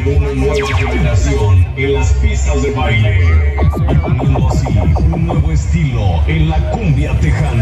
Una nueva generación en las pistas de baile. Y así un nuevo estilo en la cumbia tejana.